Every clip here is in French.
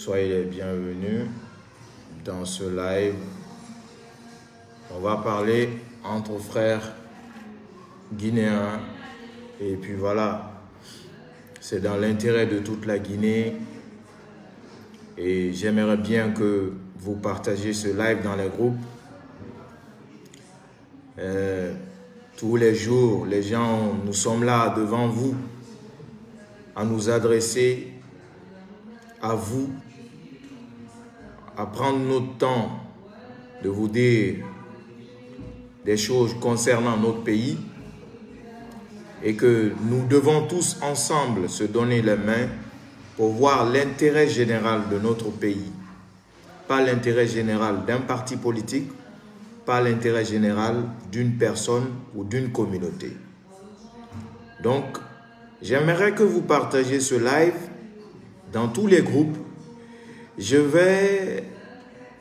Soyez les bienvenus dans ce live. On va parler entre frères guinéens. Et puis voilà, c'est dans l'intérêt de toute la Guinée. Et j'aimerais bien que vous partagiez ce live dans les groupes. Euh, tous les jours, les gens, nous sommes là devant vous à nous adresser à vous, à prendre notre temps de vous dire des choses concernant notre pays et que nous devons tous ensemble se donner les mains pour voir l'intérêt général de notre pays, pas l'intérêt général d'un parti politique, pas l'intérêt général d'une personne ou d'une communauté. Donc, j'aimerais que vous partagiez ce live dans tous les groupes. Je vais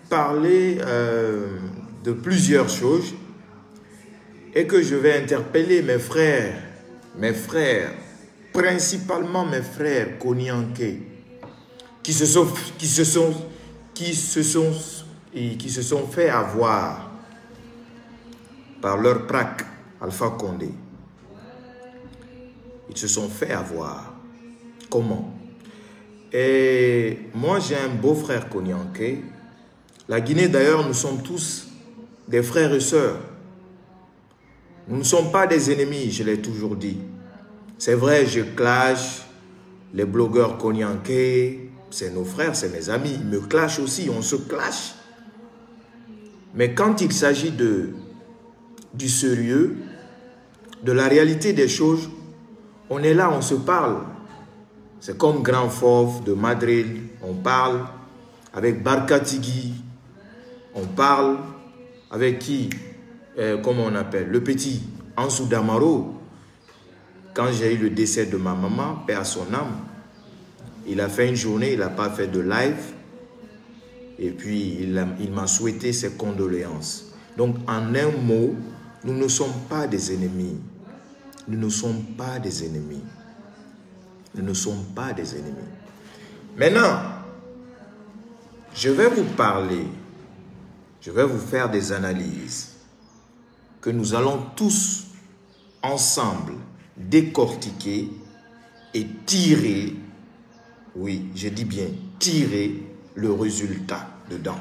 parler euh, de plusieurs choses et que je vais interpeller mes frères, mes frères, principalement mes frères Konyanke, qui se sont, qui se sont, fait avoir par leur praque Alpha Condé. Ils se sont fait avoir. Comment? Et moi, j'ai un beau-frère Konyanke. La Guinée, d'ailleurs, nous sommes tous des frères et sœurs. Nous ne sommes pas des ennemis, je l'ai toujours dit. C'est vrai, je clash les blogueurs Konyanke, c'est nos frères, c'est mes amis. Ils me clashent aussi, on se clash. Mais quand il s'agit de du sérieux, de la réalité des choses, on est là, on se parle. C'est comme Grand Fauve de Madrid, on parle avec Barkatigui, on parle avec qui euh, Comment on appelle Le petit Ansou Damaro. Quand j'ai eu le décès de ma maman, père à son âme, il a fait une journée, il n'a pas fait de live. Et puis, il m'a souhaité ses condoléances. Donc, en un mot, nous ne sommes pas des ennemis. Nous ne sommes pas des ennemis. Nous ne sommes pas des ennemis. Maintenant, je vais vous parler, je vais vous faire des analyses que nous allons tous ensemble décortiquer et tirer, oui, je dis bien tirer le résultat dedans.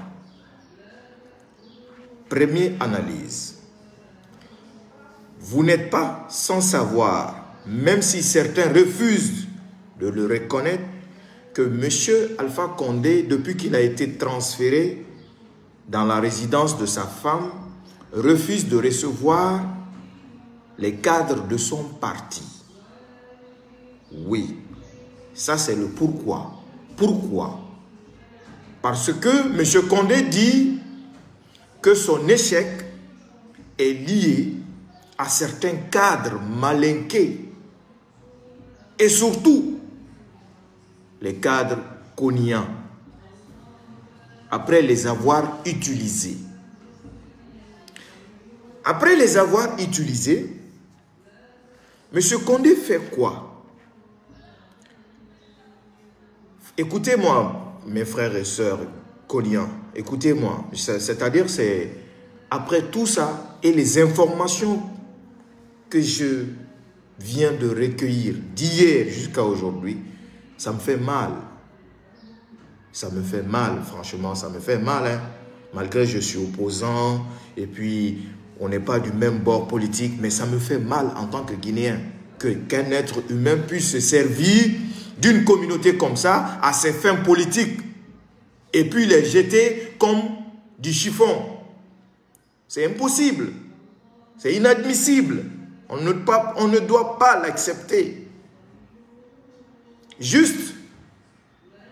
Première analyse. Vous n'êtes pas sans savoir, même si certains refusent de le reconnaître, que M. Alpha Condé, depuis qu'il a été transféré dans la résidence de sa femme, refuse de recevoir les cadres de son parti. Oui, ça c'est le pourquoi. Pourquoi? Parce que M. Condé dit que son échec est lié à certains cadres malinqués et surtout les cadres coniens après les avoir utilisés. Après les avoir utilisés, M. Condé fait quoi? Écoutez-moi, mes frères et sœurs coniens, écoutez-moi. C'est-à-dire, c'est après tout ça et les informations que je viens de recueillir d'hier jusqu'à aujourd'hui, ça me fait mal. Ça me fait mal, franchement, ça me fait mal. Hein. Malgré que je suis opposant et puis on n'est pas du même bord politique, mais ça me fait mal en tant que Guinéen qu'un être humain puisse se servir d'une communauté comme ça à ses fins politiques et puis les jeter comme du chiffon. C'est impossible. C'est inadmissible. On ne, on ne doit pas l'accepter. Juste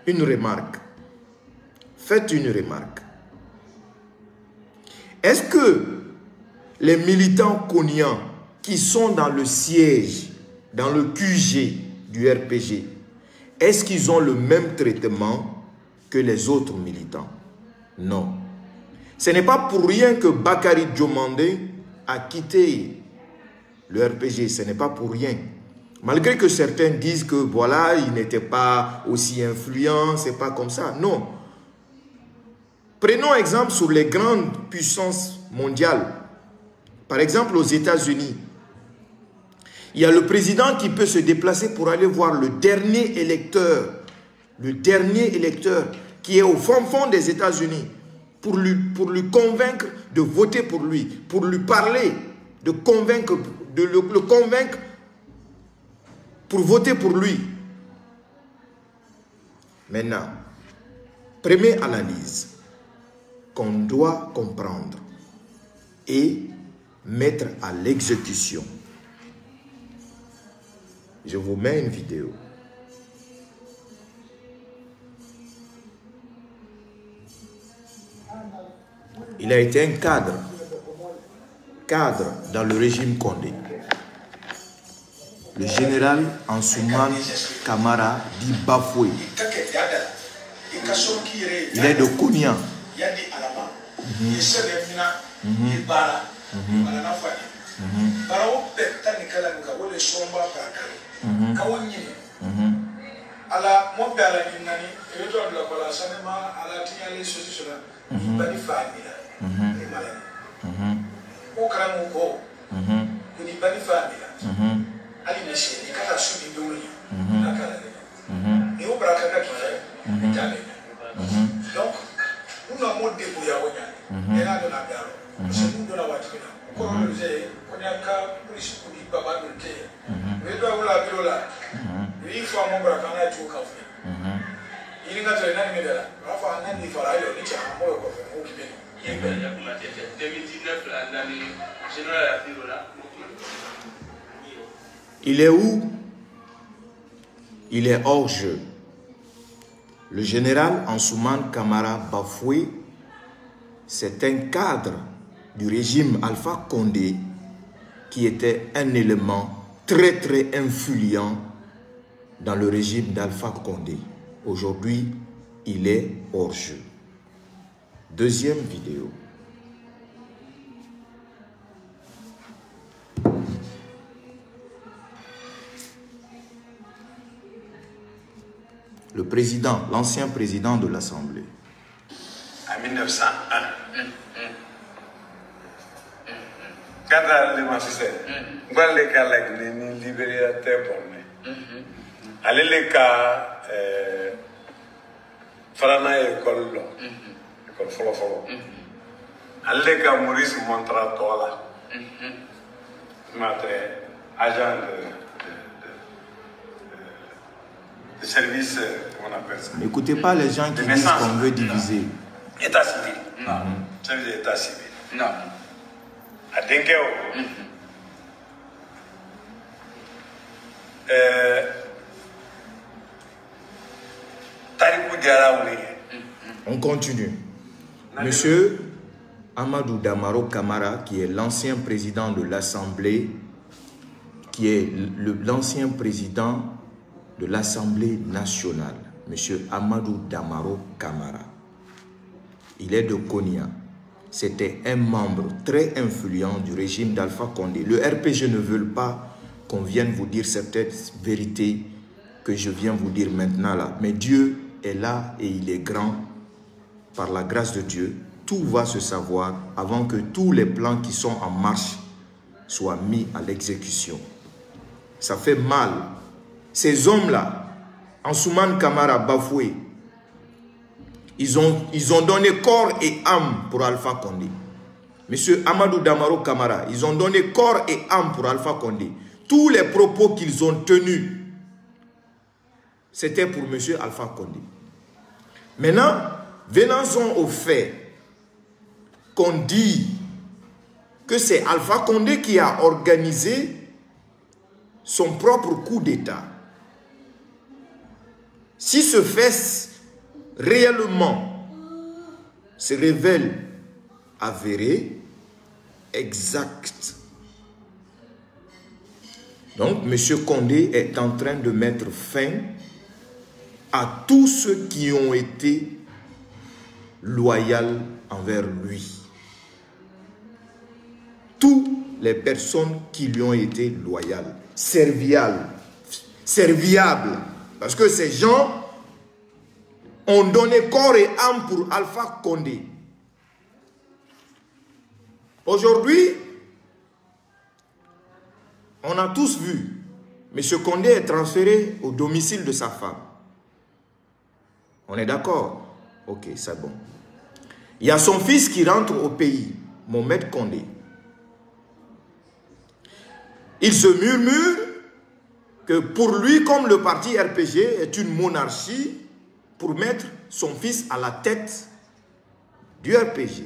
une remarque. Faites une remarque. Est-ce que les militants coniens qui sont dans le siège, dans le QG du RPG, est-ce qu'ils ont le même traitement que les autres militants? Non. Ce n'est pas pour rien que Bakary Diomandé a quitté le RPG, ce n'est pas pour rien. Malgré que certains disent que voilà, il n'était pas aussi influent, c'est pas comme ça. Non. Prenons exemple sur les grandes puissances mondiales. Par exemple, aux États-Unis, il y a le président qui peut se déplacer pour aller voir le dernier électeur, le dernier électeur qui est au fond fond des États-Unis, pour lui, convaincre de voter pour lui, pour lui parler, de, convaincre, de le convaincre pour voter pour lui. Maintenant, première analyse qu'on doit comprendre et mettre à l'exécution. Je vous mets une vidéo. Il a été un cadre, cadre dans le régime Condé. Le général Ansouman Kamara dit bafoué. Il est de Kounia. ala mo bɛ ala ɲini nani i bɛ to a i ba ni fa mi la i ma la ni ba ni fa mi la hali ni se i ka taa su ni denw ye n'a k'a la dɛ ni o bara ka ka k'i fɛ i t'a lɛ donc mun na mo deguya o ɲa ne n'a dɔn a bɛ yɔrɔ parce que mun donna waati min na o kɔrɔ dɔ se ko ni a ka polisi kudi baba dɔ tɛ yen o ye dɔ wolo a biro la i fɔ a mo bara kan n'a cogo kan fɛ yiri ka tɛrɛ naani min bɛ la o b'a fɔ a naani ni fara ayi ni cɛ a mɔ ye kɔfɛ m'o k'i bɛ Il est où? Il est hors jeu. Le général Ansouman Kamara Bafoué, c'est un cadre du régime Alpha Condé qui était un élément très très influent dans le régime d'Alpha Condé. Aujourd'hui, il est hors jeu. Deuxième vidéo. Le président, l'ancien président de l'Assemblée. en 1901 kada ale ma sisan n ko ale ka laɲini ni liberiya tɛ bɔnɛ ale le ka ɛɛ farana ekɔli lɔ ekɔli fɔlɔ fɔlɔ ale le ka maurice montara tɔ la ma tɛ agent de service euh, comment on appelle ça. N'écoutez pas les gens qui De disent qu'on veut diviser. état civil. Service d'état civil. Non. a denkɛ o ɛɛ tariku diyara wuli ye On continue. Monsieur Amadou Damaro Kamara, qui est l'ancien président de l'Assemblée, qui est le- l'ancien président de l'Assemblée nationale, Monsieur Amadou Damaro Kamara. Il est de Konya. C'était un membre très influent du régime d'Alpha Condé. Le RPG ne veut pas qu'on vienne vous dire certaines vérités que je viens vous dire maintenant là. Mais Dieu est là et il est grand. Par la grâce de Dieu, tout va se savoir avant que tous les plans qui sont en marche soient mis à l'exécution. Ça fait mal. Ces hommes-là, Ansouman Kamara bafoué, ils ont, ils ont donné corps et âme pour Alpha Condé. Monsieur Amadou Damaro Kamara, ils ont donné corps et âme pour Alpha Condé. Tous les propos qu'ils ont tenus, c'était pour Monsieur Alpha Condé. Maintenant, venons-en au fait qu'on dit que c'est Alpha Condé qui a organisé son propre coup d'État. Si ce fait réellement se révèle avéré, exact, donc M. Condé est en train de mettre fin à tous ceux qui ont été loyaux envers lui. Toutes les personnes qui lui ont été loyales, serviales, serviable. Parce que ces gens ont donné corps et âme pour Alpha Condé. Aujourd'hui, on a tous vu, M. Condé est transféré au domicile de sa femme. On est d'accord? Ok, c'est bon. Il y a son fils qui rentre au pays, Mohamed Condé. Il se murmure que pour lui, comme le parti RPG est une monarchie, pour mettre son fils à la tête du RPG.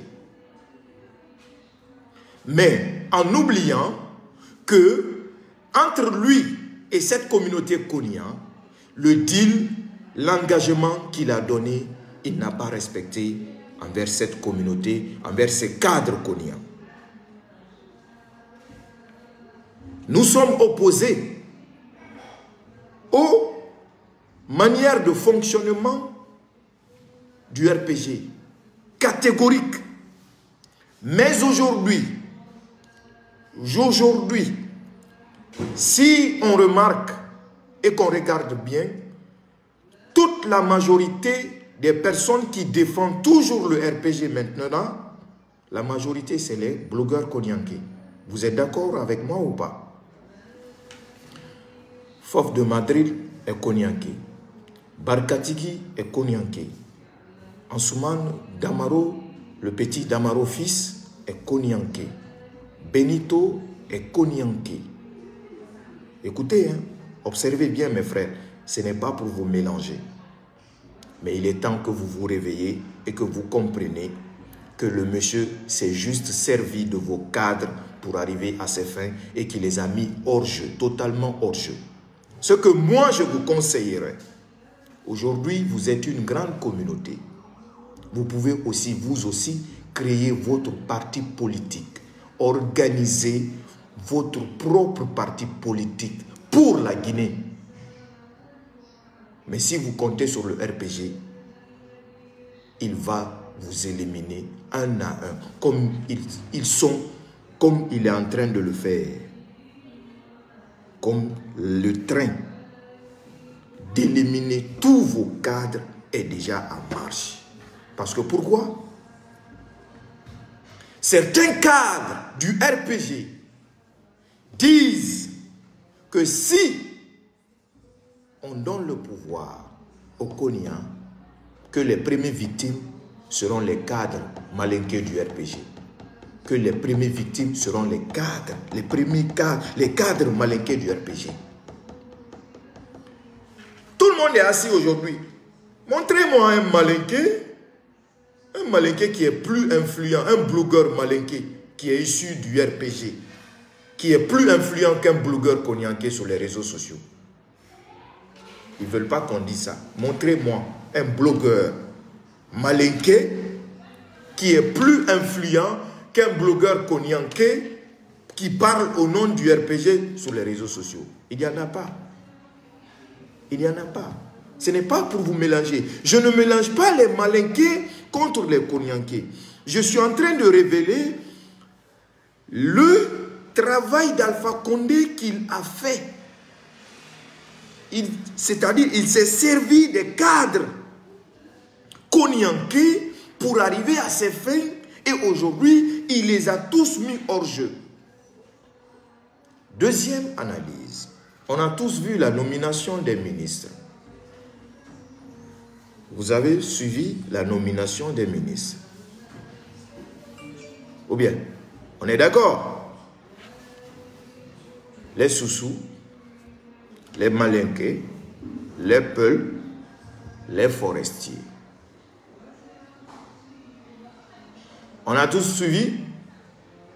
Mais en oubliant que entre lui et cette communauté Konya, le deal, l'engagement qu'il a donné, il n'a pas respecté envers cette communauté, envers ses cadres Konya. Nous sommes opposés aux manières de fonctionnement du RPG, catégorique. Mais aujourd'hui, aujourd'hui, si on remarque et qu'on regarde bien, toute la majorité des personnes qui défendent toujours le RPG maintenant, la majorité, c'est les blogueurs konyankés. Vous êtes d'accord avec moi ou pas? Fof de Madrid est konyanké. Barkatigi est konyanké. Ansouman Damaro, le petit Damaro fils, est konyanké. Benito est konyanké. Écoutez, hein, observez bien mes frères, ce n'est pas pour vous mélanger. Mais il est temps que vous vous réveillez et que vous compreniez que le monsieur s'est juste servi de vos cadres pour arriver à ses fins et qu'il les a mis hors jeu, totalement hors jeu. Ce que moi je vous conseillerais, aujourd'hui vous êtes une grande communauté. Vous pouvez aussi, vous aussi, créer votre parti politique, organiser votre propre parti politique pour la Guinée. Mais si vous comptez sur le RPG, il va vous éliminer un à un, comme ils, sont, comme il est en train de le faire. Comme le train d'éliminer tous vos cadres est déjà en marche. Parce que pourquoi? Certains cadres du RPG disent que si on donne le pouvoir aux Koniens, que les premières victimes seront les cadres malinqués du RPG. Que les premières victimes seront les cadres, les premiers cadres, les cadres malinqués du RPG. Tout le monde est assis aujourd'hui. Montrez-moi un malinqué, un malinqué qui est plus influent, un blogueur malinqué qui est issu du RPG, qui est plus influent qu'un blogueur cognaqué sur les réseaux sociaux. Ils ne veulent pas qu'on dise ça. Montrez-moi un blogueur malinqué qui est plus influent qu'un blogueur cognaqué qui parle au nom du RPG sur les réseaux sociaux. Il n'y en a pas. Il n'y en a pas. Ce n'est pas pour vous mélanger. Je ne mélange pas les malinqués contre les cognaqués. Je suis en train de révéler le travail d'Alpha Condé qu'il a fait. C'est-à-dire, il s'est servi des cadres cognaqués pour arriver à ses fins et aujourd'hui, il les a tous mis hors jeu. Deuxième analyse. On a tous vu la nomination des ministres. Vous avez suivi la nomination des ministres. Ou bien, on est d'accord? Les sous-sous, les malinqués, les peuls, les forestiers. On a tous suivi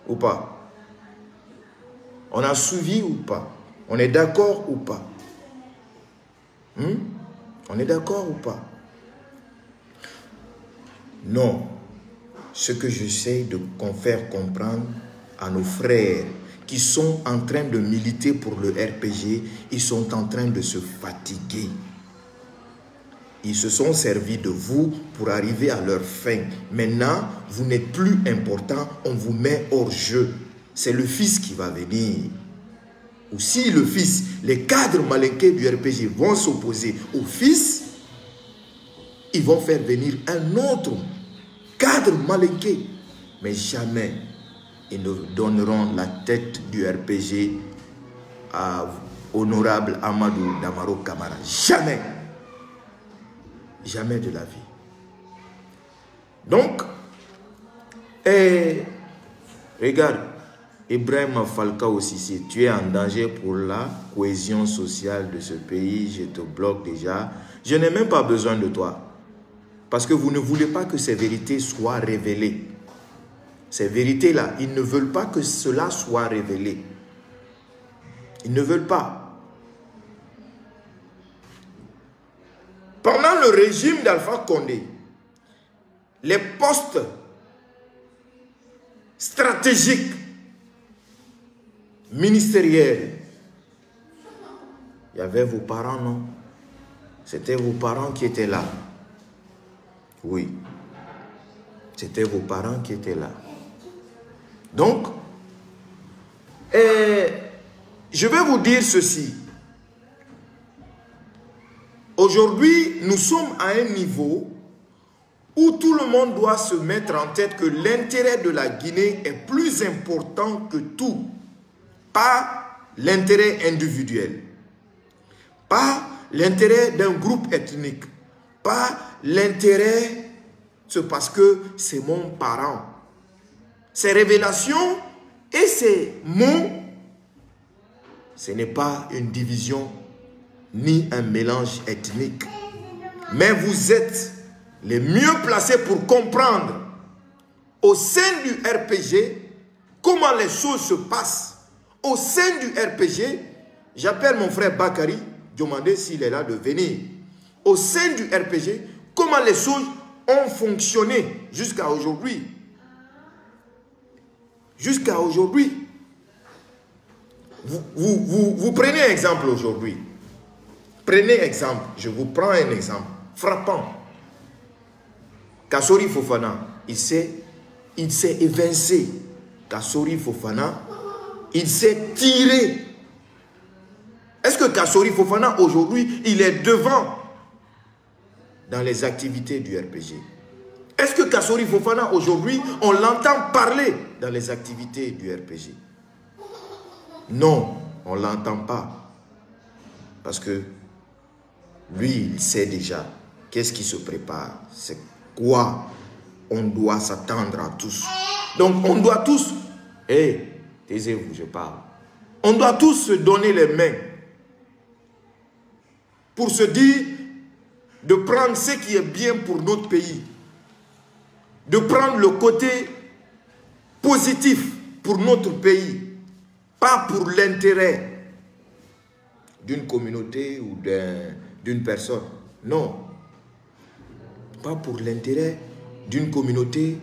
ou pas? On a suivi ou pas? On est d'accord ou pas? Hmm? On est d'accord ou pas? Non. Ce que j'essaie de faire comprendre à nos frères qui sont en train de militer pour le RPG, ils sont en train de se fatiguer. Ils se sont servis de vous pour arriver à leur fin. Maintenant, vous n'êtes plus important, on vous met hors jeu. C'est le Fils qui va venir. ou si le fils, les cadres malinqués du RPG vont s'opposer au fils, ils vont faire venir un autre cadre malinqué. Mais jamais ils ne donneront la tête du RPG à honorable Amadou Damaro Kamara. Jamais. Jamais de la vie. Donc, regarde, Ibrahim Falcao aussi, tu es en danger pour la cohésion sociale de ce pays, je te bloque déjà. Je n'ai même pas besoin de toi. Parce que vous ne voulez pas que ces vérités soient révélées. Ces vérités-là, ils ne veulent pas que cela soit révélé. Ils ne veulent pas. Pendant le régime d'Alpha Condé, les postes stratégiques ministériels, il y avait vos parents, non? C'était vos parents qui étaient là. Oui. C'était vos parents qui étaient là. Donc, je vais vous dire ceci. Aujourd'hui, nous sommes à un niveau où tout le monde doit se mettre en tête que l'intérêt de la Guinée est plus important que tout. Pas l'intérêt individuel, pas l'intérêt d'un groupe ethnique, pas l'intérêt, c'est parce que c'est mon parent. Ces révélations et ces mots, ce n'est pas une division ni un mélange ethnique. Mais vous êtes les mieux placés pour comprendre au sein du RPG comment les choses se passent. Au sein du RPG, j'appelle mon frère Bakari, demandé s'il est là de venir. Au sein du RPG, comment les choses ont fonctionné jusqu'à aujourd'hui. Jusqu'à aujourd'hui. Vous, vous, vous, prenez exemple aujourd'hui. Prenez exemple. Je vous prends un exemple frappant. Kassori Fofana, il s'est il s'est évincé. Kassori Fofana, il s'est tiré. Est-ce que Kassori Fofana aujourd'hui, il est devant dans les activités du RPG Est-ce que Kassori Fofana aujourd'hui, on l'entend parler dans les activités du RPG Non, on ne l'entend pas. Parce que lui, il sait déjà qu'est-ce qui se prépare, c'est quoi on doit s'attendre à tous. Donc on doit tous, hé, taisez-vous, je parle. On doit tous se donner les mains pour se dire de prendre ce qui est bien pour notre pays, de prendre le côté positif pour notre pays, pas pour l'intérêt d'une communauté ou d'une personne. Non. Pas pour l'intérêt d'une communauté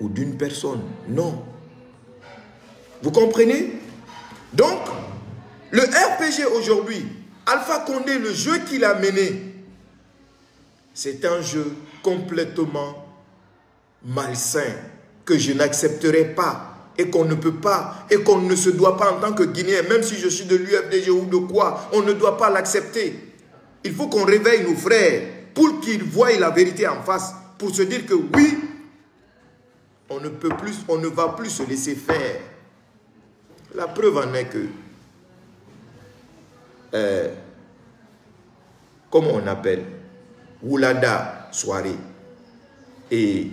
ou d'une personne. Non. Vous comprenez? Donc, le RPG aujourd'hui, Alpha Condé, le jeu qu'il a mené, c'est un jeu complètement malsain que je n'accepterai pas et qu'on ne peut pas et qu'on ne se doit pas en tant que Guinéen, même si je suis de l'UFDG ou de quoi, on ne doit pas l'accepter. Il faut qu'on réveille nos frères pour qu'ils voient la vérité en face, pour se dire que oui, on ne peut plus, on ne va plus se laisser faire. La preuve en est que, euh, comment on appelle, Oulada soirée et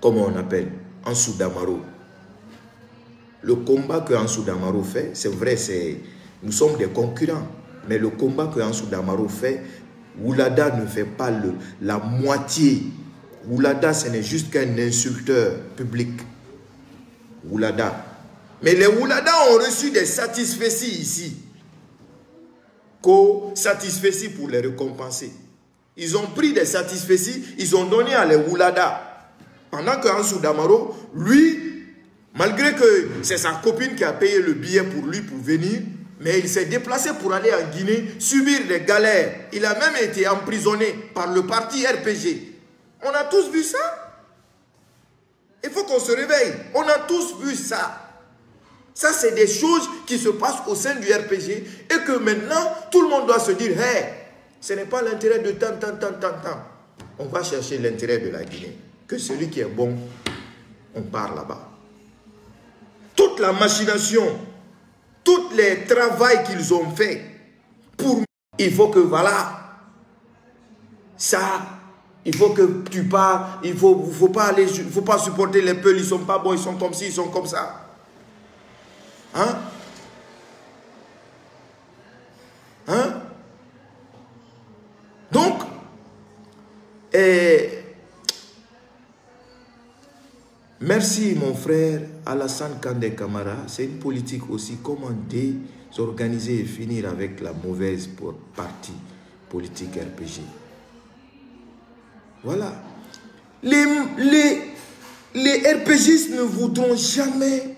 comment on appelle, Ansou Damaro. Le combat que Ansou Damaro fait, c'est vrai, c'est nous sommes des concurrents, mais le combat que Ansou Damaro fait, Oulada ne fait pas la moitié. Oulada, ce n'est juste qu'un insulteur public. Oulada. Mais les Oulada ont reçu des satisfaits ici. Co-satisfaits pour les récompenser. Ils ont pris des satisfaits, ils ont donné à les Oulada. Pendant que Ansou Damaro, lui, malgré que c'est sa copine qui a payé le billet pour lui pour venir, mais il s'est déplacé pour aller en Guinée, subir des galères. Il a même été emprisonné par le parti RPG. On a tous vu ça. Il faut qu'on se réveille. On a tous vu ça. Ça, c'est des choses qui se passent au sein du RPG et que maintenant, tout le monde doit se dire, hé, ce n'est pas l'intérêt de tant, tant, tant, tant, tant. On va chercher l'intérêt de la Guinée. Que celui qui est bon, on part là-bas. Toute la machination, tous les travaux qu'ils ont fait pour... Il faut que, voilà, ça, il faut que tu pars, il faut, faut, pas aller, faut pas supporter les peuples, ils sont pas bons, ils sont comme ci, ils sont comme ça. Hein? Hein? Donc, et merci mon frère Alassane Kande Kamara. C'est une politique aussi comment désorganiser et finir avec la mauvaise partie politique RPG. Voilà. Les, les, les RPGistes ne voudront jamais,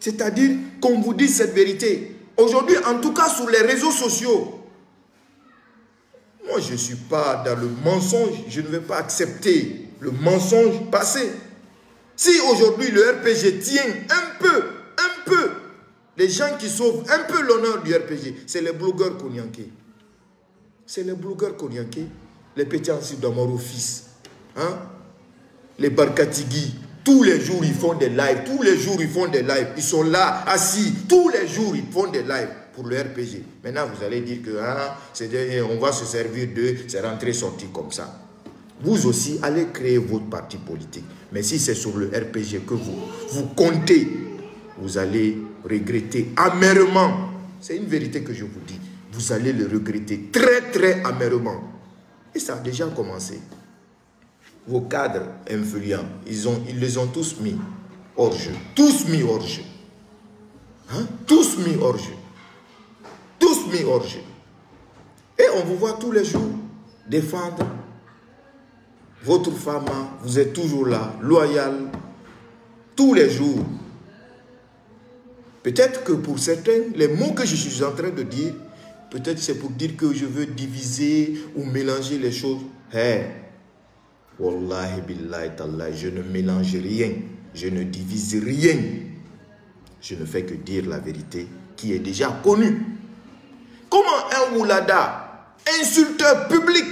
c'est-à-dire qu'on vous dise cette vérité. Aujourd'hui, en tout cas sur les réseaux sociaux, moi je ne suis pas dans le mensonge, je ne vais pas accepter le mensonge passé. Si aujourd'hui le RPG tient un peu, un peu, les gens qui sauvent un peu l'honneur du RPG, c'est les blogueurs Konyanké. C'est les blogueurs Konyanké les petits d'Amoro fils, hein? les Barkatigui, tous les jours ils font des lives, tous les jours ils font des lives, ils sont là, assis, tous les jours ils font des lives pour le RPG. Maintenant vous allez dire que hein, on va se servir de, c'est rentré sorti comme ça. Vous aussi, allez créer votre parti politique. Mais si c'est sur le RPG que vous, comptez, vous allez regretter amèrement. C'est une vérité que je vous dis. Vous allez le regretter très très amèrement. Et ça a déjà commencé. Vos cadres influents, ils, ont, ils les ont tous mis hors jeu. Tous mis hors jeu. Hein? Tous mis hors jeu. Tous mis hors jeu. Et on vous voit tous les jours défendre votre femme. Vous êtes toujours là, loyal, tous les jours. Peut-être que pour certains, les mots que je suis en train de dire, Peut-être c'est pour dire que je veux diviser ou mélanger les choses. Ta'ala, je ne mélange rien, je ne divise rien. Je ne fais que dire la vérité qui est déjà connue. Comment un oulada, insulteur public,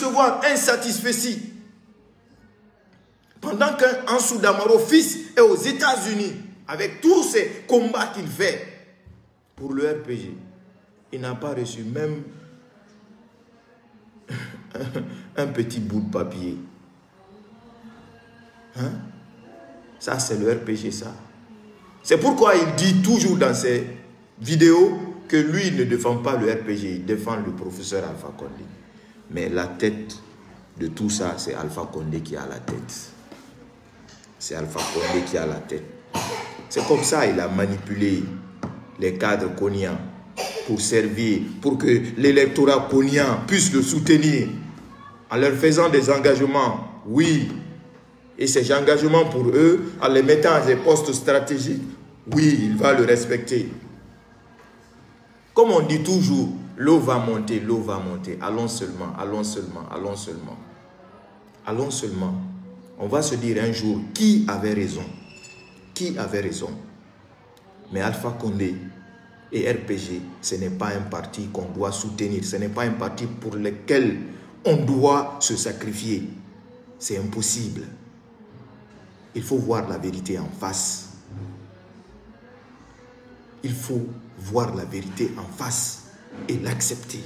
peut recevoir un satisfait pendant qu'un Soudamaro fils est aux États-Unis avec tous ces combats qu'il fait pour le RPG, il n'a pas reçu même un petit bout de papier. Hein? Ça, c'est le RPG, ça. C'est pourquoi il dit toujours dans ses vidéos que lui ne défend pas le RPG, il défend le professeur Alpha Condé. Mais la tête de tout ça, c'est Alpha Condé qui a la tête. C'est Alpha Condé qui a la tête. C'est comme ça il a manipulé les cadres coniens pour servir, pour que l'électorat conien puisse le soutenir en leur faisant des engagements, oui. Et ces engagements pour eux, en les mettant à des postes stratégiques, oui, il va le respecter. Comme on dit toujours, l'eau va monter, l'eau va monter. Allons seulement, allons seulement, allons seulement. Allons seulement. On va se dire un jour qui avait raison? Qui avait raison? Mais Alpha Condé et RPG, ce n'est pas un parti qu'on doit soutenir, ce n'est pas un parti pour lequel on doit se sacrifier. C'est impossible. Il faut voir la vérité en face. Il faut voir la vérité en face et l'accepter.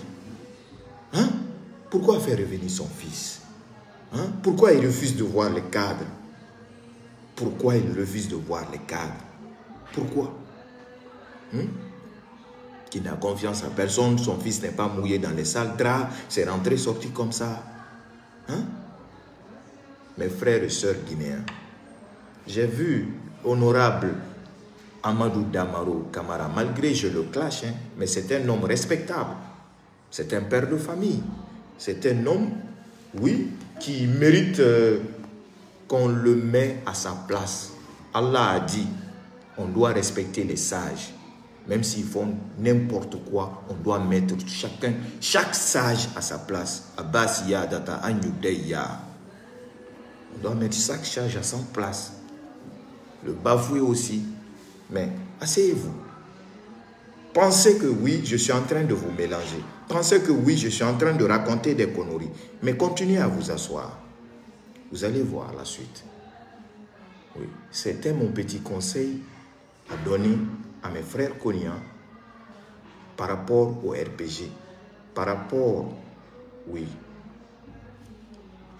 Hein? Pourquoi faire revenir son fils? Hein? Pourquoi il refuse de voir les cadres? Pourquoi il refuse de voir les cadres? Pourquoi? Hmm? Qui n'a confiance en personne, son fils n'est pas mouillé dans les sales draps, c'est rentré, sorti comme ça. Hein? Mes frères et sœurs guinéens, j'ai vu honorable Amadou Damaro Kamara, malgré je le clash, hein, mais c'est un homme respectable. C'est un père de famille. C'est un homme, oui, qui mérite euh, qu'on le met à sa place. Allah a dit, on doit respecter les sages même s'ils font n'importe quoi, on doit mettre chacun, chaque sage à sa place. Abbas Data On doit mettre chaque sage à sa place. le bafouer aussi. Mais asseyez-vous. Pensez que oui, je suis en train de vous mélanger. Pensez que oui, je suis en train de raconter des conneries. Mais continuez à vous asseoir. Vous allez voir la suite. Oui, c'était mon petit conseil à donner à mes frères coniens par rapport au RPG, par rapport, oui,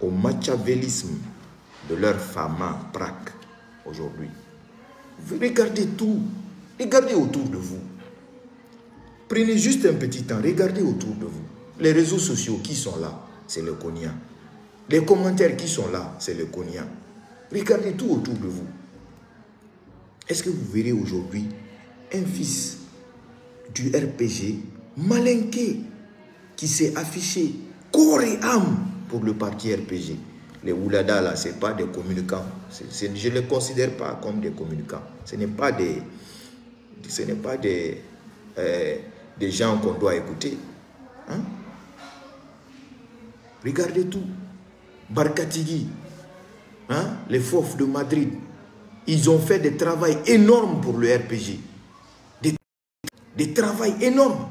au machiavélisme de leur fama praque aujourd'hui. Regardez tout, regardez autour de vous. Prenez juste un petit temps, regardez autour de vous. Les réseaux sociaux qui sont là, c'est le Konya. Les commentaires qui sont là, c'est le Konya. Regardez tout autour de vous. Est-ce que vous verrez aujourd'hui un fils du RPG malinqué qui s'est affiché corps et âme pour le parti RPG Les Oulada, là, ce pas des communicants. je ne les considère pas comme des communicants. Ce n'est pas des, ce pas des, euh, des gens qu'on doit écouter. Hein? Regardez tout. Barkatigi, hein? les FOF de Madrid, ils ont fait des travaux énormes pour le RPG. Des, des travaux énormes.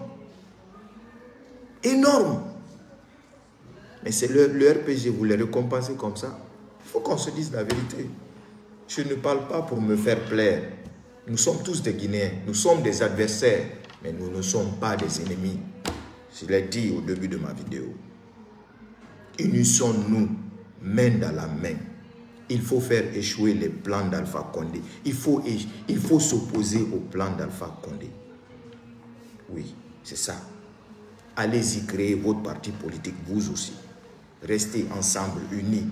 Énormes. Mais c'est le, RPG, vous les récompensez comme ça. Il faut qu'on se dise la vérité. Je ne parle pas pour me faire plaire. Nous sommes tous des Guinéens, nous sommes des adversaires, mais nous ne sommes pas des ennemis. Je l'ai dit au début de ma vidéo. Unissons-nous, main dans la main. Il faut faire échouer les plans d'Alpha Condé. Il faut, il faut s'opposer au plan d'Alpha Condé. Oui, c'est ça. Allez-y créer votre parti politique, vous aussi. Restez ensemble, unis.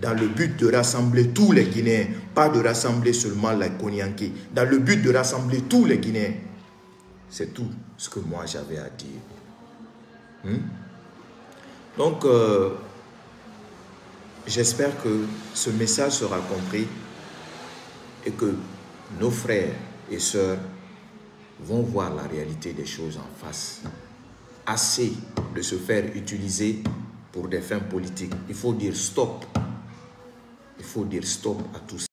Dans le but de rassembler tous les Guinéens, pas de rassembler seulement les Konyanké. Dans le but de rassembler tous les Guinéens. C'est tout ce que moi j'avais à dire. Hmm? Donc, euh, j'espère que ce message sera compris et que nos frères et sœurs vont voir la réalité des choses en face. Assez de se faire utiliser pour des fins politiques. Il faut dire stop. Il faut dire stop à tout ça.